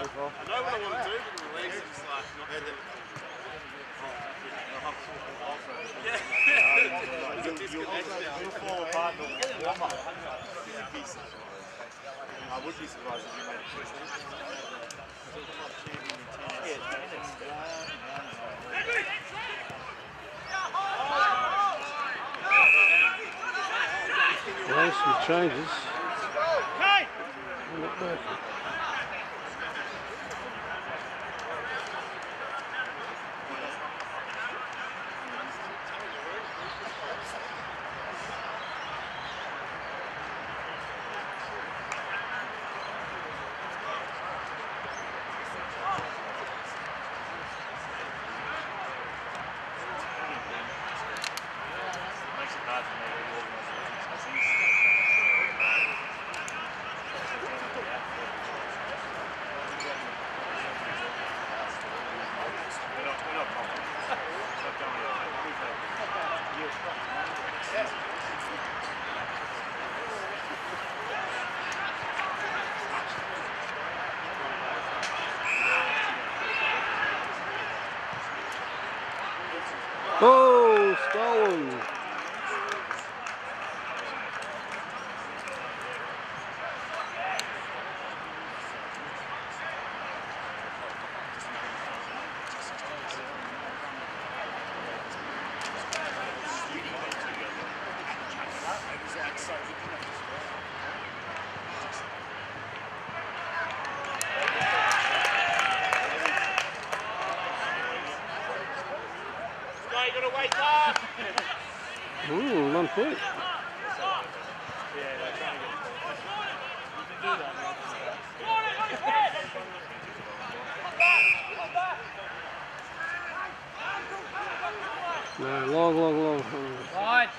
I know what I want to do, but the release is just like not yeah, Yeah. There's a disconnect there. You'll fall apart in the warm-up. I would be surprised if you made Nice some changes. Not bad. Oh, stolen. Guy, you gotta wake up! Point. No, long, long, long. Right.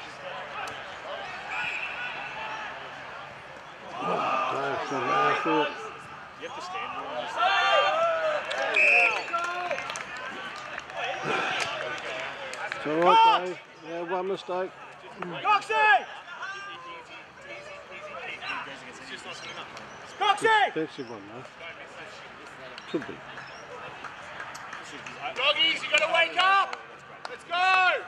Nice, nice, nice. You have to stand on. It's all right, Dave. Yeah, one mistake. Coxie! Coxie! One, though. Could be. Doggies, you gotta wake up! Let's go! Out,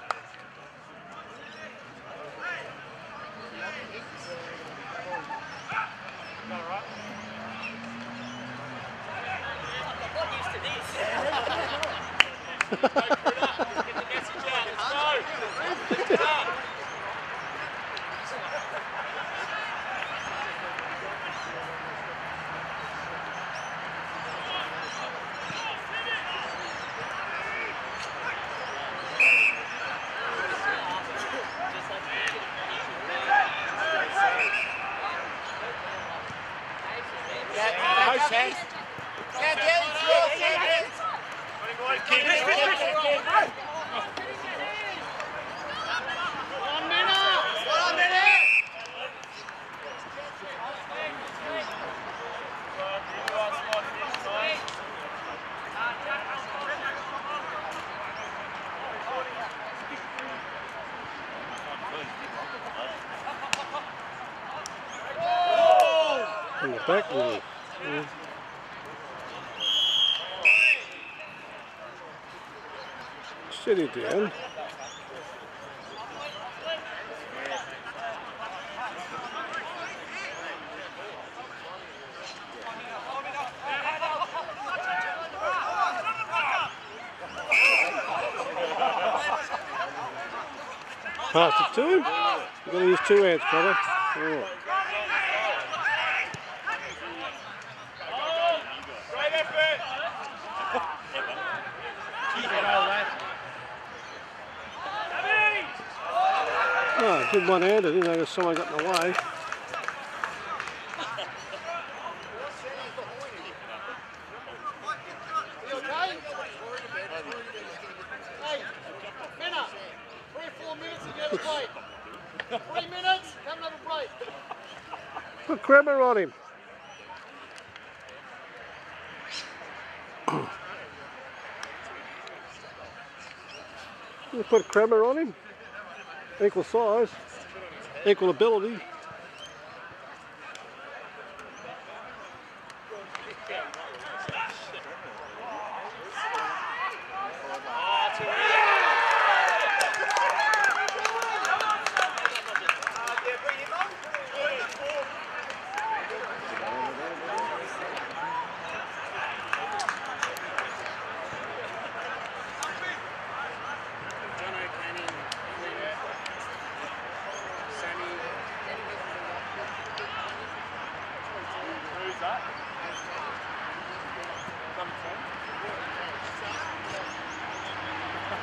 let's go! In the back wall. Yeah. Steady down. Pass it to him. You've got to use two hands, brother. All One-handed, didn't I? 'cause someone got in the way. Three minutes, come and have a break. Put Kremer on him. You put Kremer on him. Equal size, equal ability.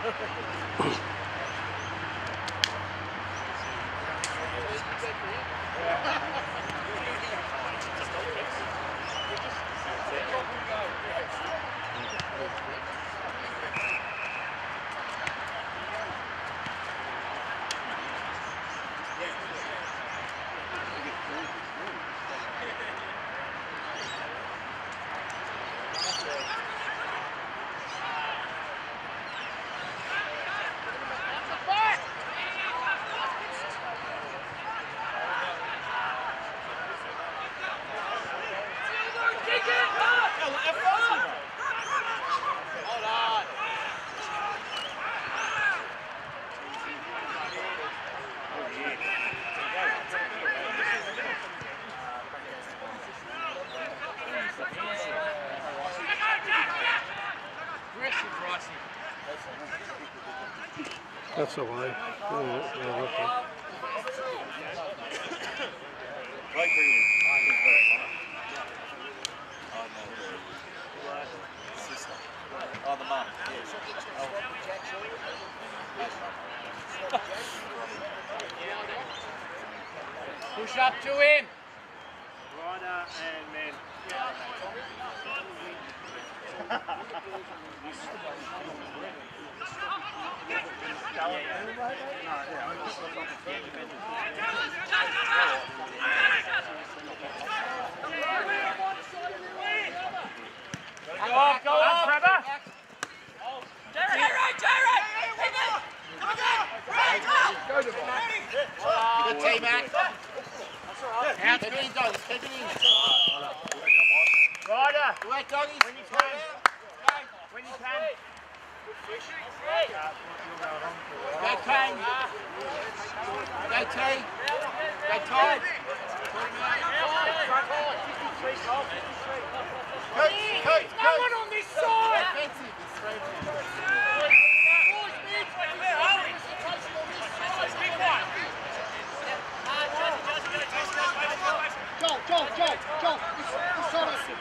Jono, Kenny, Flynn, Sammy. Who's that? Number 10? That's the way. Yeah, yeah, okay. Blake Greenwood. He's very funny. Oh, the mum. Yes. Push up to him. Ryder and man. Good work, doggies. When you can. When you can. Go, Kane. Side of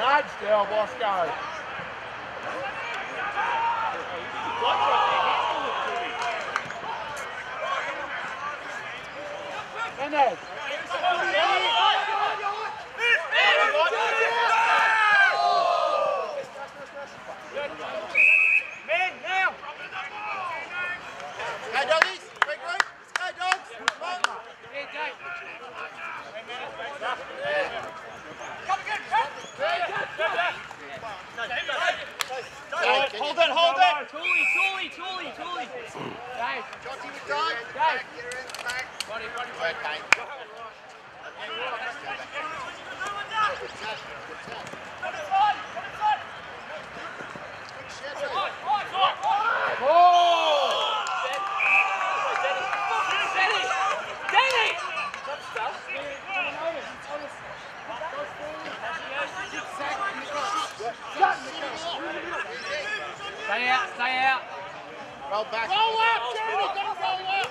Nudge, Del Bosco. Finish. Men, now. Go, doggies. Quick group. Let's go, dogs. Come on. Go, Hold it, hold it. Tooly, Tooly, Tooly, Tooly. Dave. Jotty with Doug. Dave. Good work, Kane. Stay out, stay out. Roll back. Roll up, Jeremy, go roll up.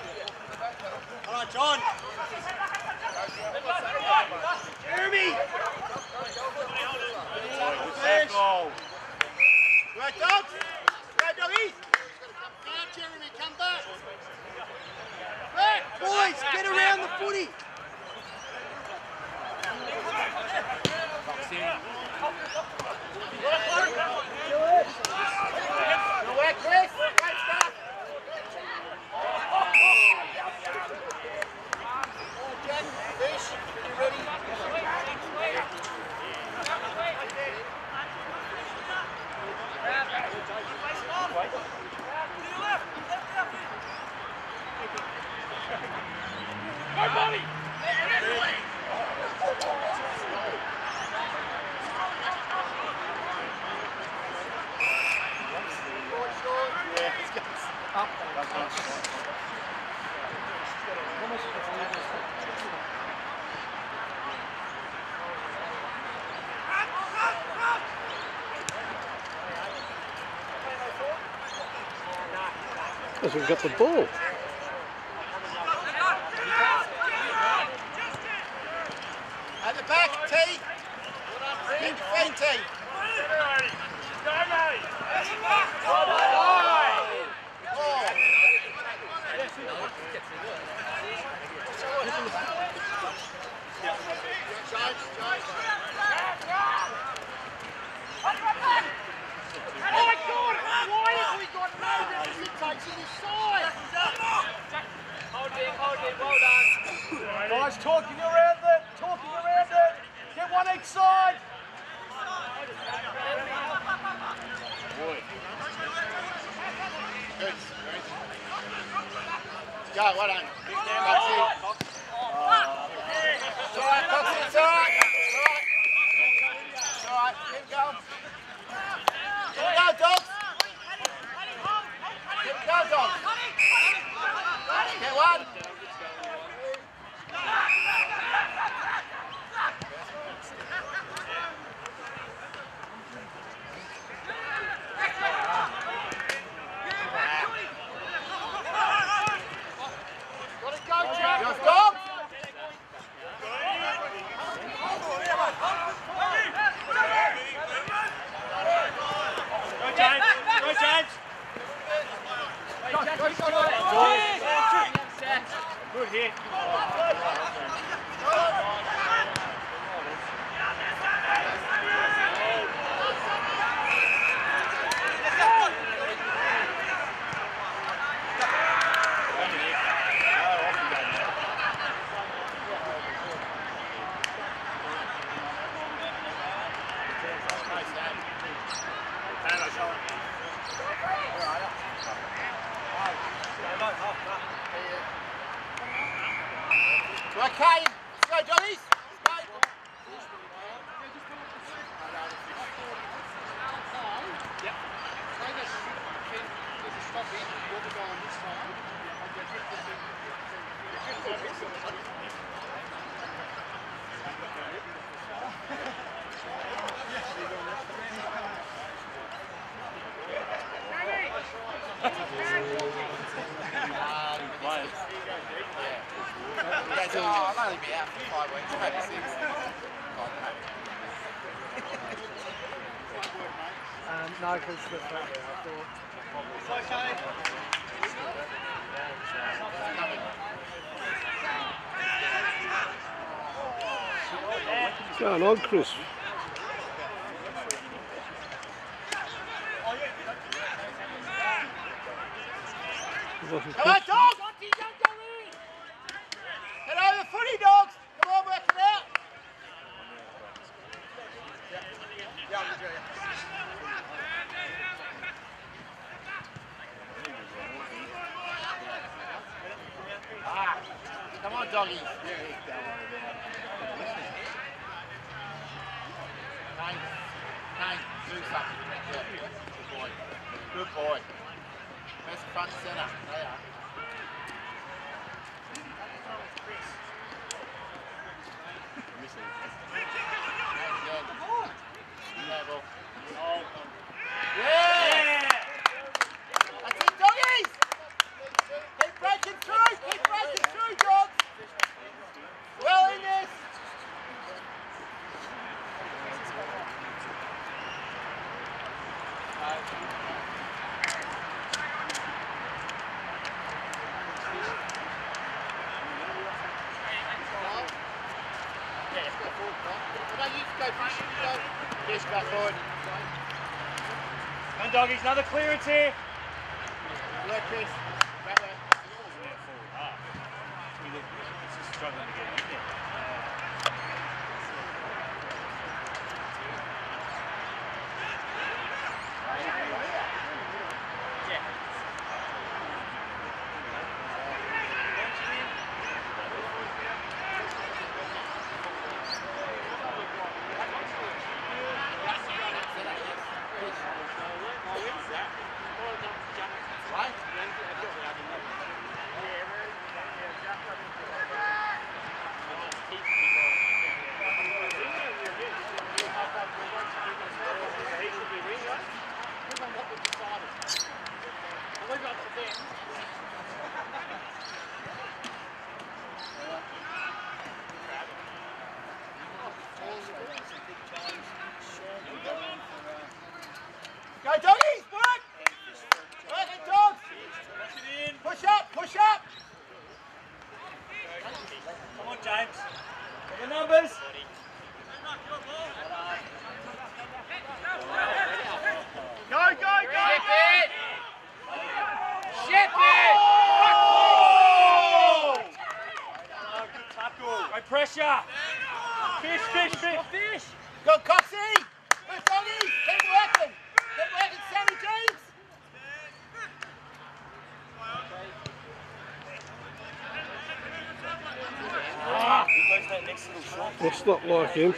All right, John. Jeremy. Good goal. Right, dogs. Right, doggies. Come on, Jeremy, come back. Boys, get around the footy. Good Because we've got the ball. At the back, T. Big feet, T. Oh. Oh my God! Why have we got no representation in this side? Hold it, hold it, well done. Guys, talking around it. Talking around it. Get one each side. Good. Go, well done. That's it. It's all right, Coxie, it's all right. It's all right. It's all right. Keep going. Keep it going, dogs. Keep it going, dogs. Get one. Got to go, Jack. Just dogs. Go, James. Go, James. Good hit. You okay? Let's go, doggies. Let's go. Say this, Ken, there's a stop in, you're the guy on this side. I'll get you the- you just got it. I'll only be out for five weeks, no. Because the I thought What's going on, Chris? It Another clearance here. Looks not like him.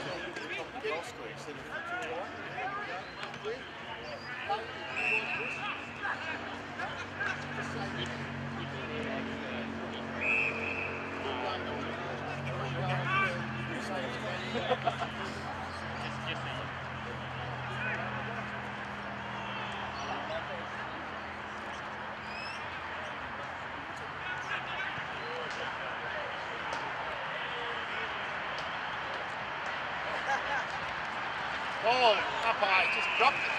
ball up high, just dropped it.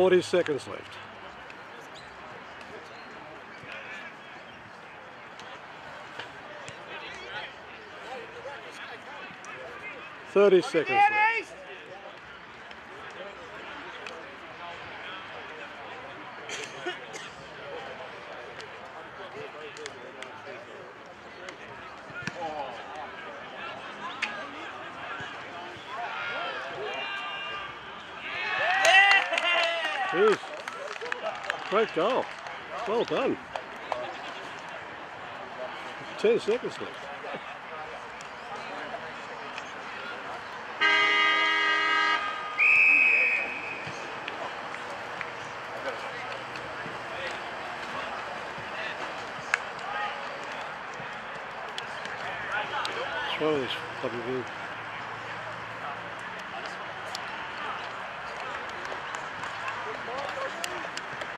40 seconds left. Thirty seconds. Jeez. Great goal. Well done. 10 seconds left. One of these fucking games.